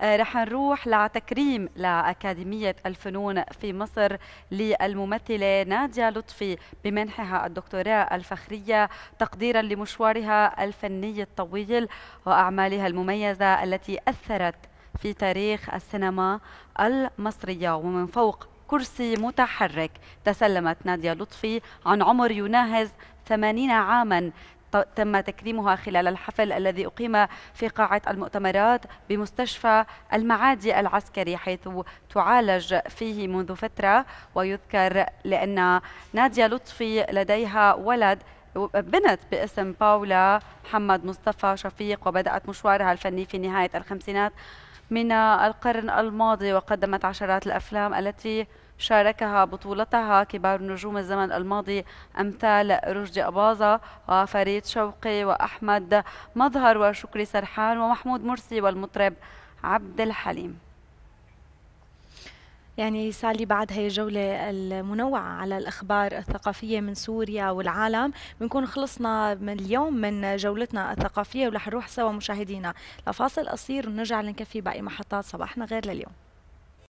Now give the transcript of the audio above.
آه، رح نروح لتكريم لأكاديمية الفنون في مصر للممثلة نادية لطفي بمنحها الدكتوراه الفخرية تقديرا لمشوارها الفني الطويل وأعمالها المميزة التي أثرت في تاريخ السينما المصرية. ومن فوق كرسي متحرك تسلمت نادية لطفي عن عمر يناهز 80 عاما تم تكريمها خلال الحفل الذي أقيم في قاعة المؤتمرات بمستشفى المعادي العسكري حيث تعالج فيه منذ فترة. ويذكر لأن نادية لطفي لديها ولد بنت باسم باولا محمد مصطفى شفيق وبدأت مشوارها الفني في نهاية الخمسينات. من القرن الماضي وقدمت عشرات الأفلام التي شاركها بطولتها كبار نجوم الزمن الماضي أمثال رشدي أباظة وفريد شوقي وأحمد مظهر وشكري سرحان ومحمود مرسي والمطرب عبد الحليم. يعني سالي بعد هي الجولة المنوعة على الأخبار الثقافية من سوريا والعالم. بنكون خلصنا من اليوم من جولتنا الثقافية ورح نروح سوا مشاهدينا. لفاصل قصير ونرجع لنكفي باقي محطات صباحنا غير لليوم.